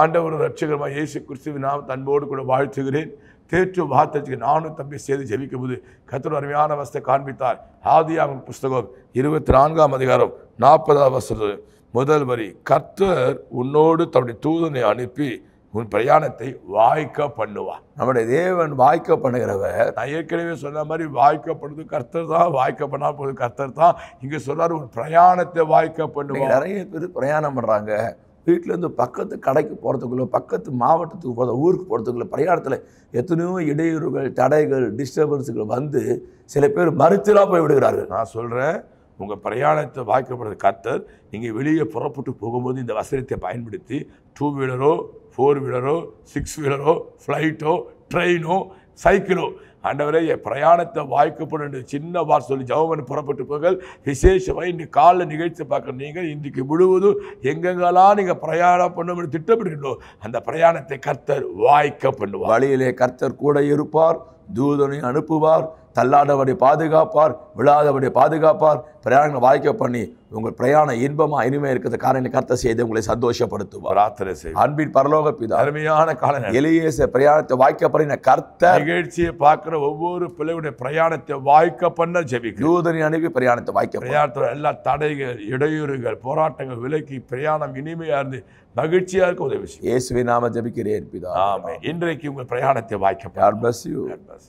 ஆண்டவர் ரட்சகரமாக இயேசு கிறிஸ்துவின் நாம் அன்போடு கூட வாழ்த்துகிறேன். தேற்று வார்த்தைக்கு நானும் தம்பி செய்து ஜெபிக்கும் போது கத்தர் அருமையான வசத்தை காண்பித்தார். ஆதியாகமம் புஸ்தகம் இருபத்தி நான்காம் அதிகாரம் நாற்பதாவது வசனம். முதல் வரி கர்த்தர் உன்னோடு தன்னுடைய தூதனை அனுப்பி உன் பிரயாணத்தை வாய்க்க பண்ணுவார். நம்முடைய தேவன் வாய்க்க பண்ணுகிறவர். நான் ஏற்கனவே சொன்ன மாதிரி வாய்க்கப்படுறது கர்த்தர் தான் வாய்க்க பண்ணால் போது கர்த்தர் தான். இங்கே சொல்றாரு உன் பிரயாணத்தை வாய்க்க பண்ணுவார். நிறைய பேர் பிரயாணம் பண்ணுறாங்க வீட்டிலேருந்து பக்கத்து கடைக்கு போகிறதுக்குள்ள பக்கத்து மாவட்டத்துக்கு போகிற ஊருக்கு போகிறதுக்குள்ள பிரயாணத்தில் எத்தனையோ இடையூறுகள் தடைகள் டிஸ்டர்பன்ஸுகள் வந்து சில பேர் மறுத்தலாக போய் விடுகிறார்கள். நான் சொல்கிறேன் உங்கள் பிரயாணத்தை வாய்க்கப்படுற கத்தர் நீங்கள் வெளியே புறப்பட்டு போகும்போது இந்த வசதியத்தை பயன்படுத்தி டூ வீலரோ ஃபோர் வீலரோ சிக்ஸ் வீலரோ ஃப்ளைட்டோ ட்ரெயினோ சைக்கிளோ ஆண்டவரே என் பிரயாணத்தை வாய்க்கப்படும் என்று சின்ன வார் சொல்லி ஜவமன் புறப்பட்டு போங்கள். விசேஷமாக இன்றைக்கு காலைல நிகழ்ச்சி பார்க்குற நீங்கள் இன்றைக்கு முழுவதும் எங்கெங்கெல்லாம் நீங்கள் பிரயாணம் பண்ணணும்னு திட்டமிடுகிறோம் அந்த பிரயாணத்தை கர்த்தர் வாய்க்க பண்ணுவார். வழியிலே கர்த்தர் கூட இருப்பார் தூதனை அனுப்புவார் தள்ளாதபடி பாதுகாப்பார் விழாதபடி பாதுகாப்பார் பிரயாணங்களை வாய்க்க பண்ணி உங்கள் பிரயாணம் இன்பமா இனிமே இருக்கிற காரணங்களை கர்த்தர் செய்து உங்களை சந்தோஷப்படுத்துவார். பிரார்த்தனை அன்பின் பரலோக பிதா அருமையான கால எலியேச பிரயாணத்தை வாய்க்க பண்ணின கர்த்தர் நிகழ்ச்சியை பார்க்குற ஒவ்வொரு பிள்ளையுடைய பிரயாணத்தை வாய்க்க பண்ண ஜெபிக்கிறோம். தூதனை அனுப்பி பிரயாணத்தை வாய்க்க. பிரயாணத்தில் எல்லா தடைகள் இடையூறுகள் போராட்டங்கள் விலக்கி பிரயாணம் இனிமையா இருந்து மகிழ்ச்சியா இருக்க உதவி செய்யும். இயேசுவின் நாம ஜெபிக்கிறேன் ஆமென். இன்றைக்கு உங்கள் பிரயாணத்தை வாய்க்க God bless you. பண்ண